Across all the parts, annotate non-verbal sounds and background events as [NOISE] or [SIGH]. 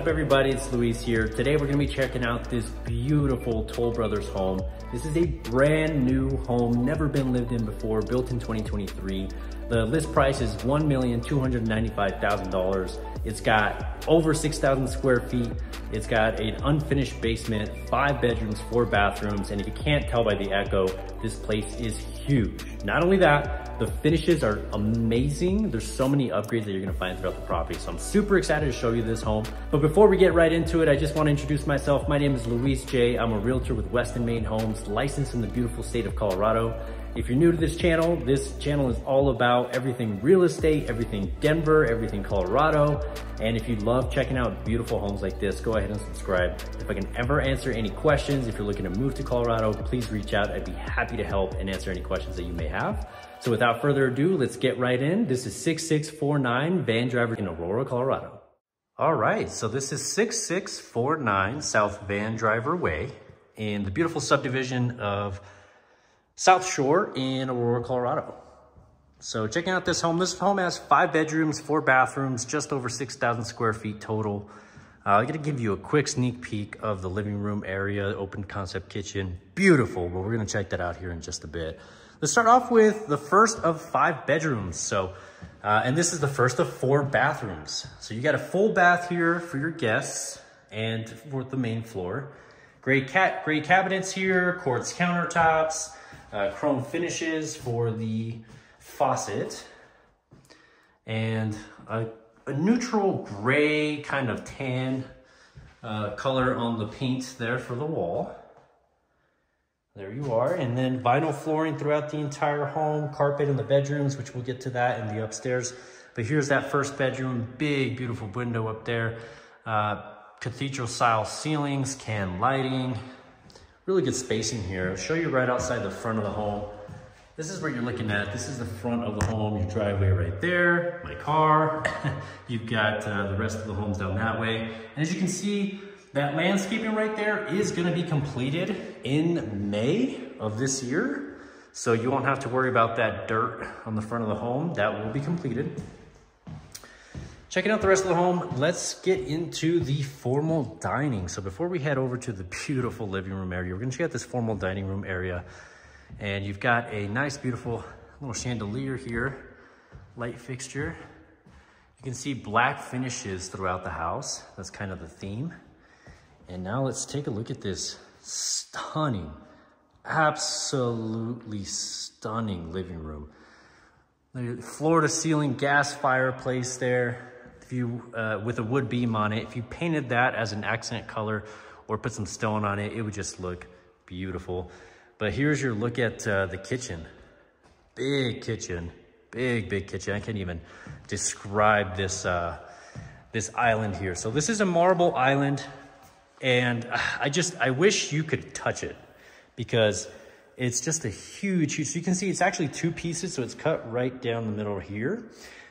up everybody, it's Luis here. Today we're gonna be checking out this beautiful Toll Brothers home. This is a brand new home, never been lived in before, built in 2023. The list price is $1,295,000. It's got over 6,000 square feet. It's got an unfinished basement, five bedrooms, four bathrooms, and if you can't tell by the echo, this place is huge. Not only that, the finishes are amazing. There's so many upgrades that you're gonna find throughout the property. So I'm super excited to show you this home. But before we get right into it, I just wanna introduce myself. My name is Luis J. I'm a realtor with West and Main Homes, licensed in the beautiful state of Colorado. If you're new to this channel, this channel is all about everything real estate, everything Denver, everything Colorado. And if you love checking out beautiful homes like this, go ahead and subscribe. If I can ever answer any questions, if you're looking to move to Colorado, please reach out. I'd be happy to help and answer any questions that you may have. So without further ado, let's get right in. This is 6649 Van Driver in Aurora, Colorado. All right, so this is 6649 South Van Driver Way in the beautiful subdivision of South Shore in Aurora, Colorado. So checking out this home. This home has five bedrooms, four bathrooms, just over 6,000 square feet total. Uh, I'm gonna give you a quick sneak peek of the living room area, open concept kitchen. Beautiful, but we're gonna check that out here in just a bit. Let's start off with the first of five bedrooms. So, uh, and this is the first of four bathrooms. So you got a full bath here for your guests and for the main floor. Great cat, great cabinets here, quartz countertops, uh, chrome finishes for the faucet, and a, a neutral gray kind of tan uh, color on the paint there for the wall. There you are. And then vinyl flooring throughout the entire home, carpet in the bedrooms, which we'll get to that in the upstairs. But here's that first bedroom, big, beautiful window up there. Uh, cathedral style ceilings, can lighting, Really good spacing here. I'll show you right outside the front of the home. This is what you're looking at. This is the front of the home, your driveway right there, my car. [LAUGHS] You've got uh, the rest of the homes down that way. And as you can see, that landscaping right there is gonna be completed in May of this year. So you won't have to worry about that dirt on the front of the home. That will be completed. Checking out the rest of the home, let's get into the formal dining. So before we head over to the beautiful living room area, we're gonna check out this formal dining room area. And you've got a nice, beautiful little chandelier here, light fixture. You can see black finishes throughout the house. That's kind of the theme. And now let's take a look at this stunning, absolutely stunning living room. Floor to ceiling gas fireplace there you, uh, with a wood beam on it, if you painted that as an accent color or put some stone on it, it would just look beautiful. But here's your look at uh, the kitchen. Big kitchen, big, big kitchen. I can't even describe this, uh, this island here. So this is a marble island and I just, I wish you could touch it because it's just a huge, huge, so you can see it's actually two pieces. So it's cut right down the middle here.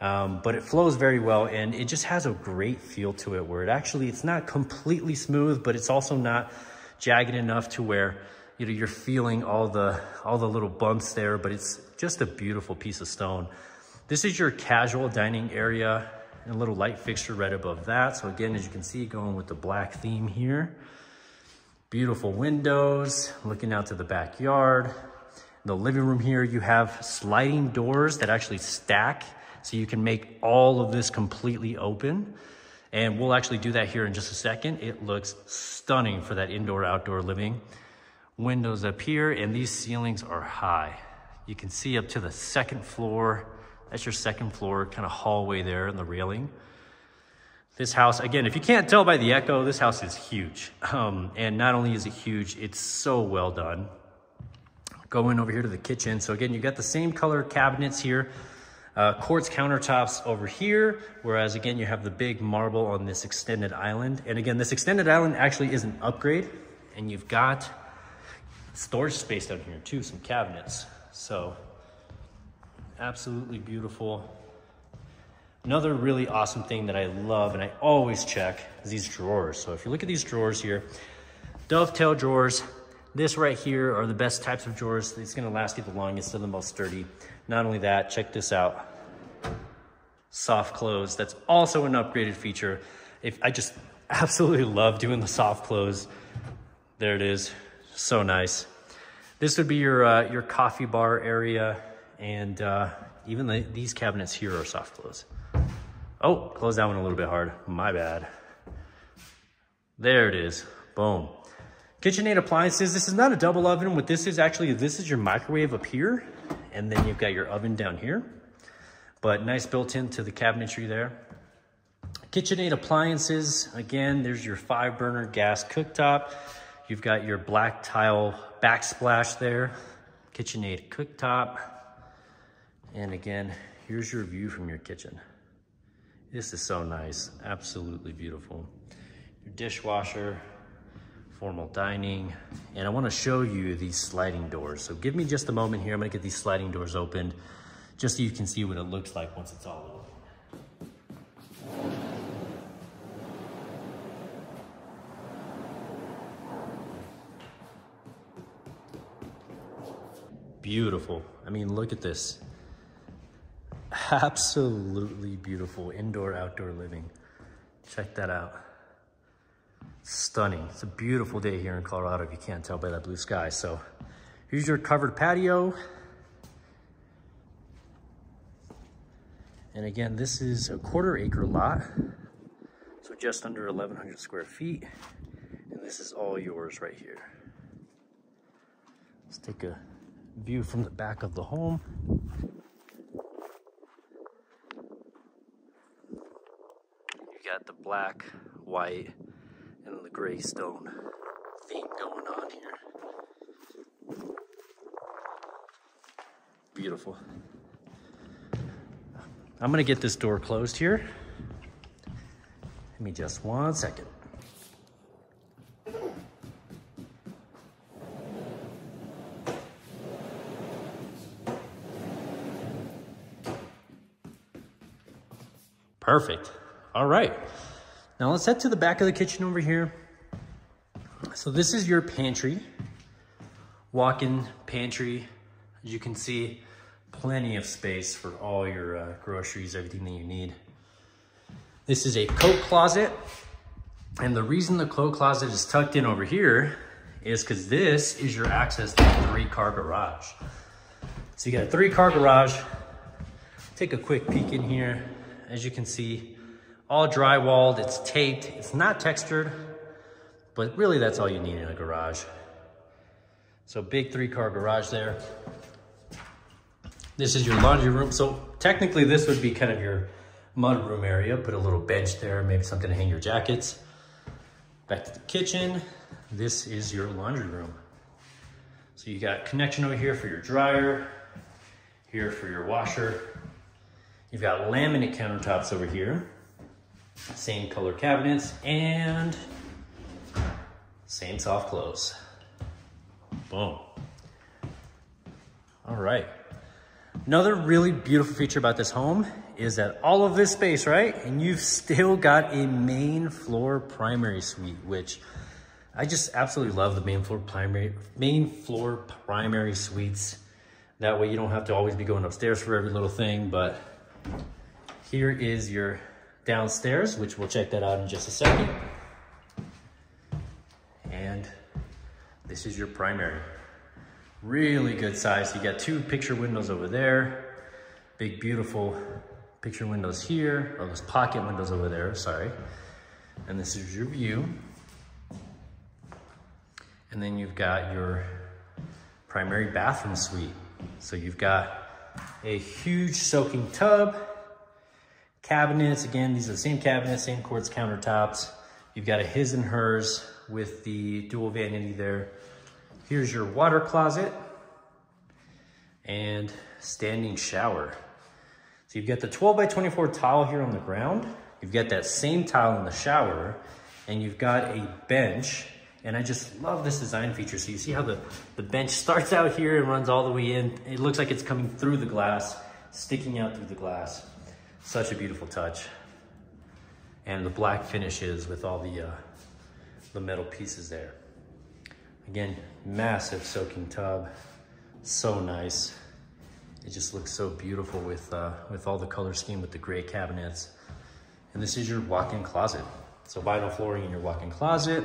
Um, but it flows very well and it just has a great feel to it where it actually, it's not completely smooth, but it's also not jagged enough to where, you know, you're feeling all the, all the little bumps there, but it's just a beautiful piece of stone. This is your casual dining area and a little light fixture right above that. So again, as you can see, going with the black theme here. Beautiful windows, looking out to the backyard. The living room here, you have sliding doors that actually stack so you can make all of this completely open. And we'll actually do that here in just a second. It looks stunning for that indoor outdoor living. Windows up here and these ceilings are high. You can see up to the second floor. That's your second floor kind of hallway there in the railing. This house, again, if you can't tell by the echo, this house is huge. Um, and not only is it huge, it's so well done. Going over here to the kitchen. So again, you got the same color cabinets here. Uh, quartz countertops over here, whereas again, you have the big marble on this extended island. And again, this extended island actually is an upgrade and you've got storage space down here too, some cabinets. So absolutely beautiful. Another really awesome thing that I love and I always check is these drawers. So if you look at these drawers here, dovetail drawers, this right here are the best types of drawers. It's gonna last you the longest and the most sturdy. Not only that, check this out. Soft close, that's also an upgraded feature. If I just, [LAUGHS] absolutely love doing the soft close. There it is, so nice. This would be your, uh, your coffee bar area and uh, even the, these cabinets here are soft close. Oh, close that one a little bit hard, my bad. There it is, boom. KitchenAid appliances, this is not a double oven. What this is actually, this is your microwave up here and then you've got your oven down here. But nice built into the cabinetry there. KitchenAid appliances, again, there's your five burner gas cooktop. You've got your black tile backsplash there, KitchenAid cooktop. And again, here's your view from your kitchen. This is so nice, absolutely beautiful. Your dishwasher, formal dining, and I wanna show you these sliding doors. So give me just a moment here. I'm gonna get these sliding doors opened just so you can see what it looks like once it's all open. Beautiful. I mean, look at this. Absolutely beautiful indoor, outdoor living. Check that out. Stunning. It's a beautiful day here in Colorado if you can't tell by that blue sky. So here's your covered patio. And again, this is a quarter acre lot. So just under 1,100 square feet. And this is all yours right here. Let's take a view from the back of the home. You got the black, white, and the gray stone theme going on here. Beautiful. I'm gonna get this door closed here. Give me just one second. Perfect. All right. Now let's head to the back of the kitchen over here. So this is your pantry, walk-in pantry. As you can see, plenty of space for all your uh, groceries, everything that you need. This is a coat closet. And the reason the coat closet is tucked in over here is because this is your access to the three car garage. So you got a three car garage. Take a quick peek in here as you can see, all drywalled, it's taped, it's not textured, but really that's all you need in a garage. So big three car garage there. This is your laundry room. So technically this would be kind of your mud room area. Put a little bench there, maybe something to hang your jackets. Back to the kitchen. This is your laundry room. So you got connection over here for your dryer, here for your washer, You've got laminate countertops over here, same color cabinets, and same soft close. Boom. All right. Another really beautiful feature about this home is that all of this space, right? And you've still got a main floor primary suite, which I just absolutely love the main floor primary, main floor primary suites. That way you don't have to always be going upstairs for every little thing, but here is your downstairs, which we'll check that out in just a second. And this is your primary. Really good size. You got two picture windows over there. Big, beautiful picture windows here, or those pocket windows over there, sorry. And this is your view. And then you've got your primary bathroom suite. So you've got a huge soaking tub, cabinets. Again, these are the same cabinets, same quartz countertops. You've got a his and hers with the dual vanity there. Here's your water closet and standing shower. So you've got the 12 by 24 tile here on the ground. You've got that same tile in the shower and you've got a bench and I just love this design feature. So you see how the, the bench [LAUGHS] starts out here and runs all the way in. It looks like it's coming through the glass, sticking out through the glass. Such a beautiful touch. And the black finishes with all the, uh, the metal pieces there. Again, massive soaking tub. So nice. It just looks so beautiful with, uh, with all the color scheme with the gray cabinets. And this is your walk-in closet. So vinyl flooring in your walk-in closet.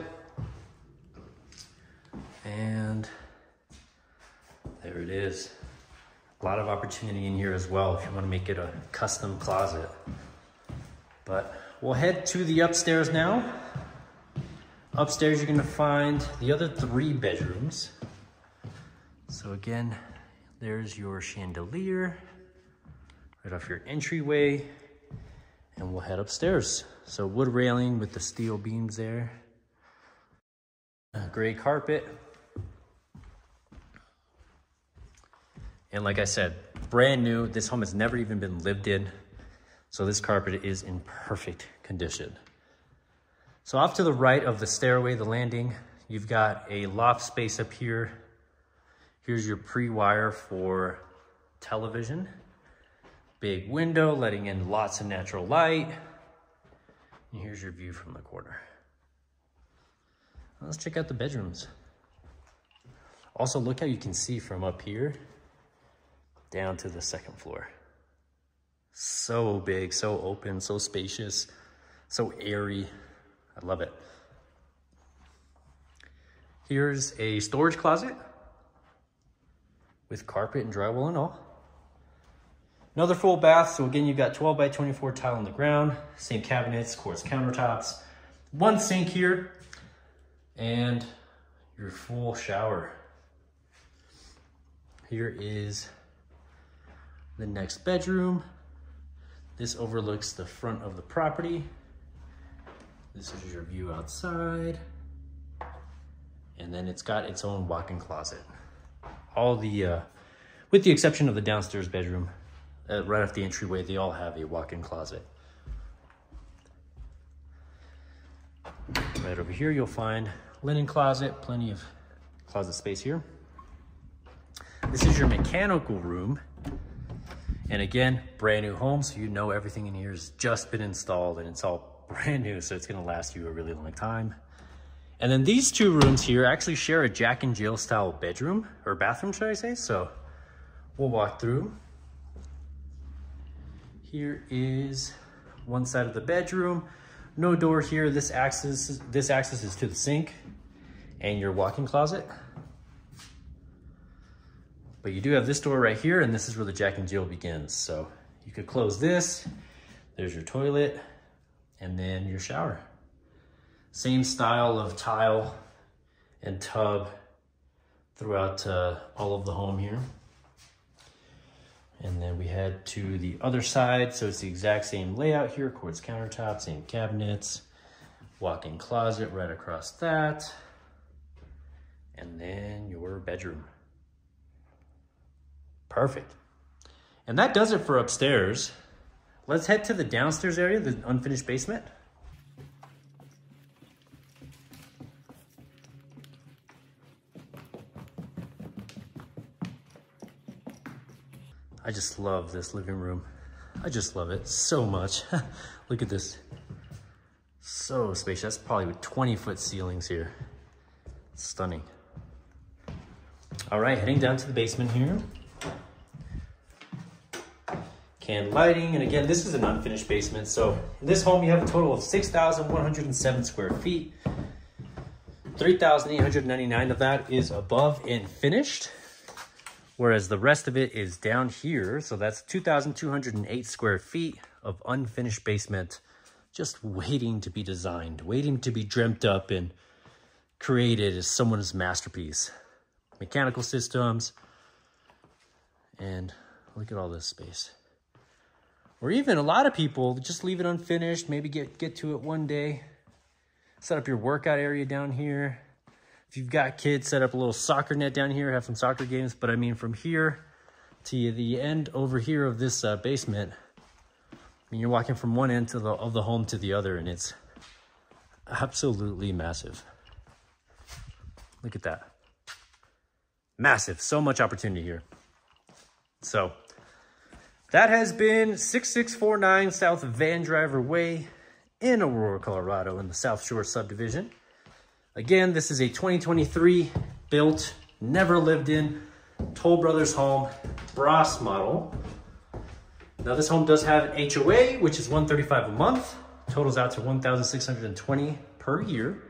And there it is. A lot of opportunity in here as well if you wanna make it a custom closet. But we'll head to the upstairs now. Upstairs, you're gonna find the other three bedrooms. So again, there's your chandelier right off your entryway and we'll head upstairs. So wood railing with the steel beams there. Uh, gray carpet. And like I said, brand new. This home has never even been lived in. So this carpet is in perfect condition. So off to the right of the stairway, the landing, you've got a loft space up here. Here's your pre-wire for television. Big window letting in lots of natural light. And here's your view from the corner. Let's check out the bedrooms. Also, look how you can see from up here down to the second floor. So big, so open, so spacious, so airy. I love it. Here's a storage closet with carpet and drywall and all. Another full bath. So again, you've got 12 by 24 tile on the ground, same cabinets, quartz countertops, one sink here, and your full shower. Here is the next bedroom. This overlooks the front of the property. This is your view outside. And then it's got its own walk-in closet. All the, uh, with the exception of the downstairs bedroom, uh, right off the entryway, they all have a walk-in closet. Right over here, you'll find linen closet, plenty of closet space here. This is your mechanical room. And again, brand new home, so you know everything in here has just been installed and it's all [LAUGHS] brand new, so it's gonna last you a really long time. And then these two rooms here actually share a Jack and Jill style bedroom, or bathroom, should I say? So we'll walk through. Here is one side of the bedroom. No door here. This access, this access is to the sink and your walk-in closet. But you do have this door right here, and this is where the Jack and Jill begins. So you could close this. There's your toilet, and then your shower. Same style of tile and tub throughout uh, all of the home here. And then we head to the other side. So it's the exact same layout here, quartz countertop, same cabinets, walk-in closet right across that. And then your bedroom. Perfect. And that does it for upstairs. Let's head to the downstairs area, the unfinished basement. I just love this living room. I just love it so much. [LAUGHS] Look at this. So spacious. That's probably 20 foot ceilings here. Stunning. All right, heading down to the basement here. Can lighting, and again, this is an unfinished basement. So in this home, you have a total of 6,107 square feet. 3,899 of that is above and finished, whereas the rest of it is down here. So that's 2,208 square feet of unfinished basement, just waiting to be designed, waiting to be dreamt up and created as someone's masterpiece. Mechanical systems, and look at all this space. Or even a lot of people just leave it unfinished, maybe get, get to it one day. Set up your workout area down here. If you've got kids, set up a little soccer net down here, have some soccer games. But I mean, from here to the end over here of this uh, basement, I mean, you're walking from one end to the, of the home to the other, and it's absolutely massive. Look at that. Massive. So much opportunity here. So that has been 6649 South Van Driver Way in Aurora, Colorado in the South Shore subdivision. Again, this is a 2023 built, never lived in, Toll Brothers home, Brass model. Now this home does have an HOA, which is 135 a month. totals out to 1,620 per year.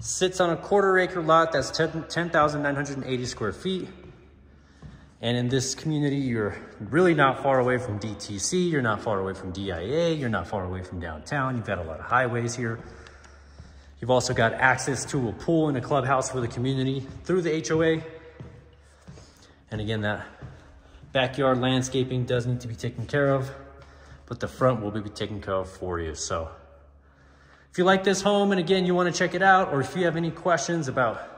Sits on a quarter acre lot that's 10,980 square feet. And in this community, you're really not far away from DTC, you're not far away from DIA, you're not far away from downtown. You've got a lot of highways here. You've also got access to a pool and a clubhouse for the community through the HOA. And again, that backyard landscaping does need to be taken care of, but the front will be taken care of for you. So if you like this home and again, you wanna check it out, or if you have any questions about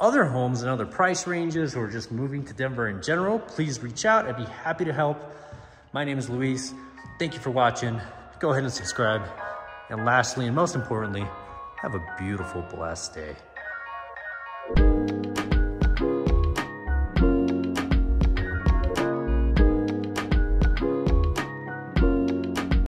other homes and other price ranges or just moving to Denver in general, please reach out. I'd be happy to help. My name is Luis. Thank you for watching. Go ahead and subscribe. And lastly, and most importantly, have a beautiful, blessed day.